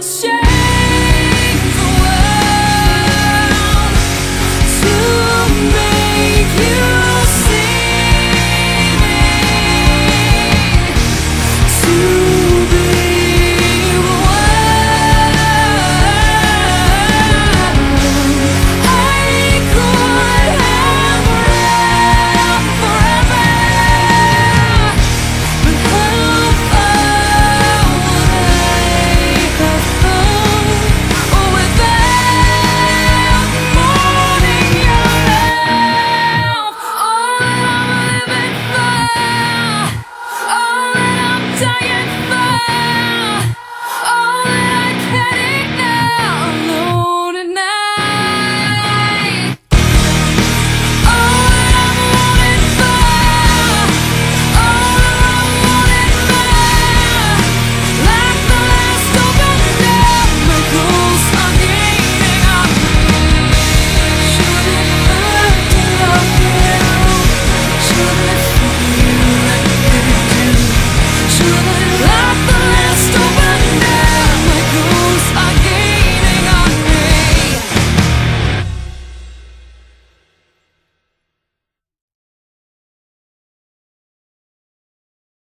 Change.